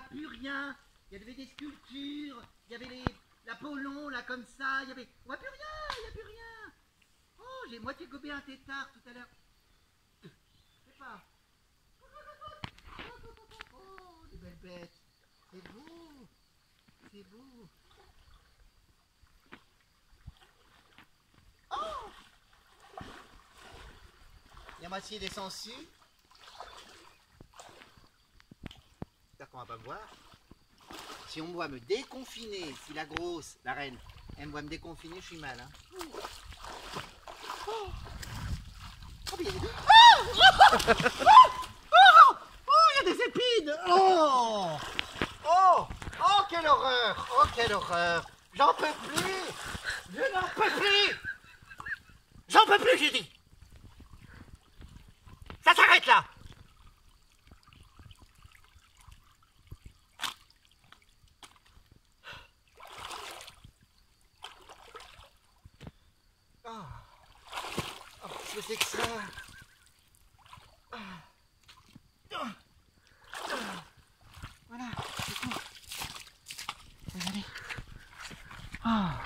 plus rien. Il y avait des sculptures, il y avait les, l'Apollon là comme ça, il y avait. On voit plus rien, il n'y a plus rien. Oh, j'ai moitié gobé un tétard tout à l'heure. Je sais pas. Oh, les belles bêtes. C'est beau. C'est beau. Oh Il y a moitié des sangsues. Qu'on va pas voir. Si on me voit me déconfiner, si la grosse, la reine, elle me voit me déconfiner, je suis mal. Hein. Oh. Oh, mais il y a des... Oh Oh Oh, il y a des épines Oh Oh Oh, quelle horreur Oh, quelle horreur J'en peux plus Je n'en peux plus J'en peux plus, j'ai dit Ça s'arrête là 出てきた。あら、